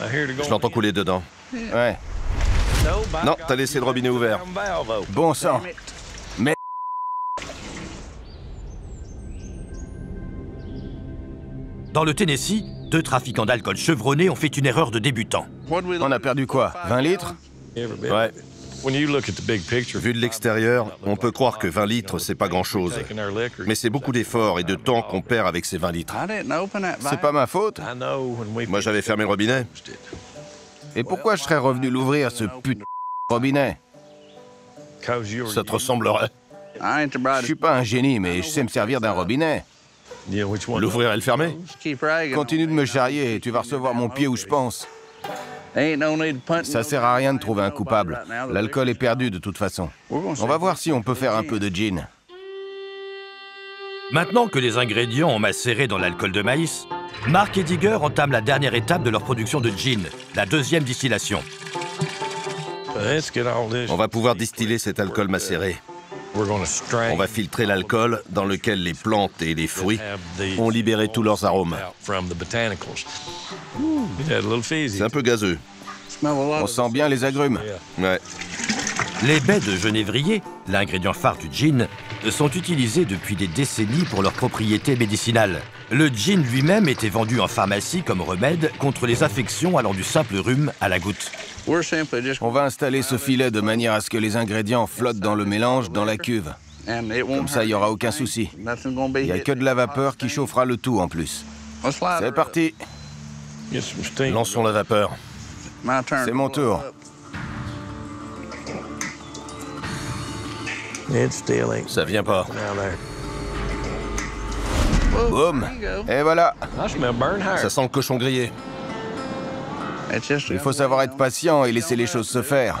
Je l'entends couler dedans. Ouais. Non, t'as laissé le robinet ouvert. Bon sang. Mais Dans le Tennessee, deux trafiquants d'alcool chevronnés ont fait une erreur de débutant. on a perdu quoi 20 litres? Ouais. Vu de l'extérieur, on peut croire que 20 litres, c'est pas grand-chose. Mais c'est beaucoup d'efforts et de temps qu'on perd avec ces 20 litres. C'est pas ma faute. Moi, j'avais fermé le robinet. Et pourquoi je serais revenu l'ouvrir, ce putain de robinet? Ça te ressemblerait. Je suis pas un génie, mais je sais me servir d'un robinet. L'ouvrir et le fermer? Continue de me charrier et tu vas recevoir mon pied où je pense. Ça sert à rien de trouver un coupable. L'alcool est perdu de toute façon. On va voir si on peut faire un peu de gin. Maintenant que les ingrédients ont macéré dans l'alcool de maïs, Mark et Digger entament la dernière étape de leur production de gin, la deuxième distillation. On va pouvoir distiller cet alcool macéré. On va filtrer l'alcool dans lequel les plantes et les fruits ont libéré tous leurs arômes. C'est un peu gazeux. On sent bien les agrumes. Les baies de genévrier, l'ingrédient phare du gin, sont utilisées depuis des décennies pour leurs propriétés médicinales. Le gin lui-même était vendu en pharmacie comme remède contre les affections allant du simple rhume à la goutte. On va installer ce filet de manière à ce que les ingrédients flottent dans le mélange dans la cuve. Comme ça, il n'y aura aucun souci. Il n'y a que de la vapeur qui chauffera le tout en plus. C'est parti. Lançons la vapeur. C'est mon tour. Ça vient pas. Boum. Et voilà. Ça sent le cochon grillé. Il faut savoir être patient et laisser les choses se faire.